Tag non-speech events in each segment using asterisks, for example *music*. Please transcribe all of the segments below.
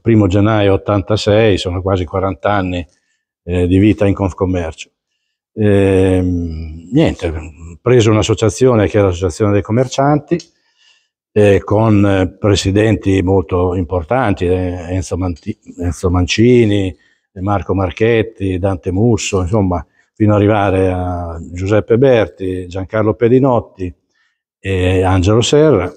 dal 1 gennaio 86, sono quasi 40 anni eh, di vita in Confcommercio. Eh, niente, ho preso un'associazione che è l'associazione dei commercianti, eh, con eh, presidenti molto importanti, eh, Enzo, Manti, Enzo, Mancini, Marco Marchetti, Dante Musso, insomma, fino ad arrivare a Giuseppe Berti, Giancarlo Pedinotti e Angelo Serra,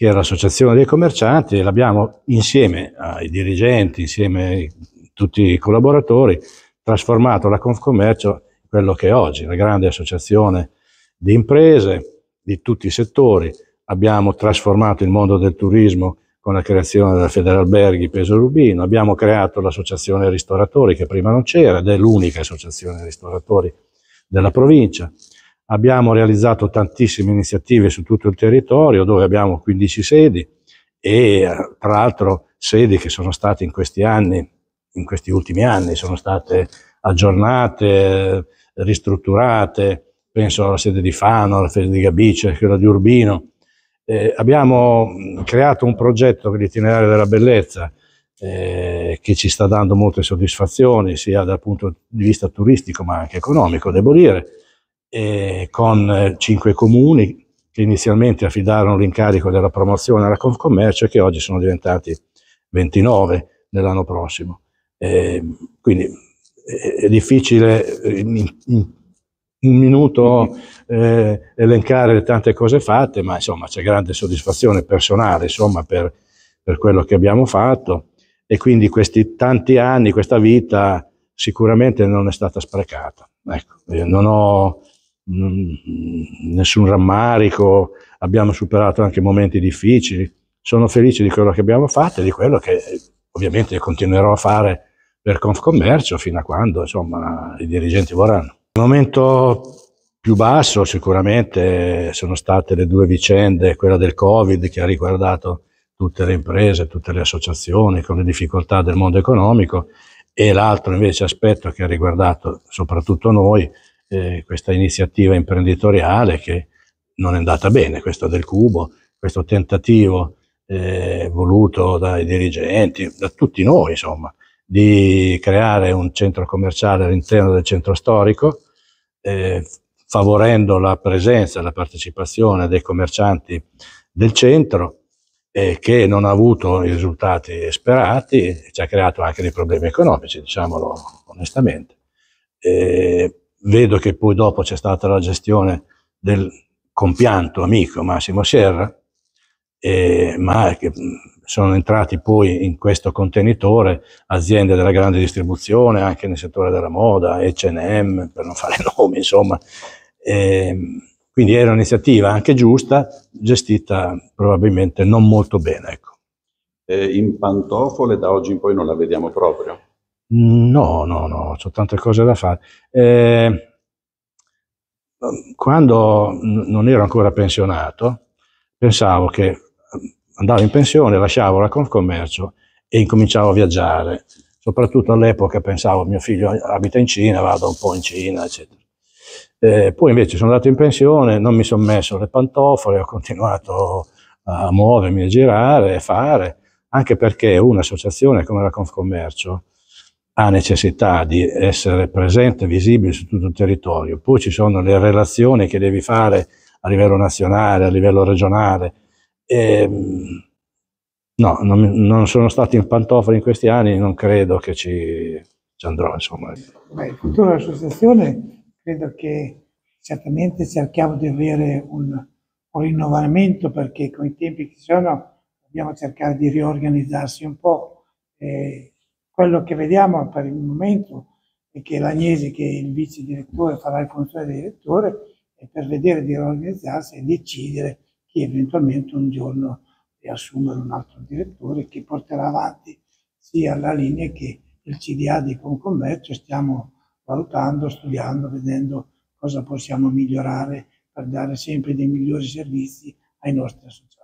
che è l'associazione dei commercianti, e l'abbiamo insieme ai dirigenti, insieme a tutti i collaboratori, trasformato la Confcommercio in quello che è oggi, la grande associazione di imprese di tutti i settori, abbiamo trasformato il mondo del turismo con la creazione della Federalberghi Peso Rubino, abbiamo creato l'associazione ristoratori che prima non c'era ed è l'unica associazione ristoratori della provincia. Abbiamo realizzato tantissime iniziative su tutto il territorio dove abbiamo 15 sedi e tra l'altro sedi che sono state in questi anni, in questi ultimi anni, sono state aggiornate, ristrutturate, penso alla sede di Fano, alla sede di Gabice, quella di Urbino, eh, abbiamo creato un progetto per l'itinerario della bellezza eh, che ci sta dando molte soddisfazioni sia dal punto di vista turistico ma anche economico, devo dire, eh, con cinque comuni che inizialmente affidarono l'incarico della promozione alla Confcommercio e che oggi sono diventati 29 nell'anno prossimo. quindi è difficile in, in, un minuto eh, elencare le tante cose fatte, ma insomma c'è grande soddisfazione personale insomma, per, per, quello che abbiamo fatto e quindi questi tanti anni, questa vita sicuramente non è stata sprecata. Ecco, non ho nessun rammarico, abbiamo superato anche momenti difficili, sono felice di quello che abbiamo fatto e di quello che ovviamente continuerò a fare per Confcommercio fino a quando insomma, i dirigenti vorranno. Il momento più basso sicuramente sono state le due vicende, quella del Covid che ha riguardato tutte le imprese, tutte le associazioni con le difficoltà del mondo economico e l'altro invece aspetto che ha riguardato soprattutto noi, eh, questa iniziativa imprenditoriale che non è andata bene, questo del Cubo, questo tentativo eh, voluto dai dirigenti, da tutti noi insomma, di creare un centro commerciale all'interno del centro storico, eh, favorendo la presenza e la partecipazione dei commercianti del centro, eh, che non ha avuto i risultati sperati ci ha creato anche dei problemi economici, diciamolo onestamente. Eh, vedo che poi dopo c'è stata la gestione del compianto amico Massimo Sierra, eh, ma che sono entrati poi in questo contenitore aziende della grande distribuzione, anche nel settore della moda, H&M, per non fare *laughs* nomi, insomma. E, quindi era un'iniziativa anche giusta, gestita probabilmente non molto bene. Ecco. Eh, in pantofole da oggi in poi non la vediamo proprio? No, no, no, ho tante cose da fare. Eh, quando non ero ancora pensionato, pensavo che andavo in pensione, lasciavo la Confcommercio e incominciavo a viaggiare. Soprattutto all'epoca pensavo, mio figlio abita in Cina, vado un po' in Cina, eccetera. Eh, poi invece sono andato in pensione, non mi sono messo le pantofole, ho continuato a muovermi, a girare, a fare, anche perché un'associazione come la Confcommercio ha necessità di essere presente, visibile su tutto il territorio. Poi ci sono le relazioni che devi fare a livello nazionale, a livello regionale, e, ehm, no, non, non, sono stato in pantofoli in questi anni, non credo che ci, ci andrò. Insomma. Beh, il futuro dell'associazione credo che certamente cerchiamo di avere un, un rinnovamento perché con i tempi che ci sono dobbiamo cercare di riorganizzarsi un po'. E quello che vediamo per il momento è che l'Agnesi, che è il vice direttore, farà il di direttore e per vedere di riorganizzarsi e decidere che eventualmente un giorno assumere un altro direttore che porterà avanti sia la linea che il CDA di Concommercio stiamo valutando, studiando, vedendo cosa possiamo migliorare per dare sempre dei migliori servizi ai nostri associati.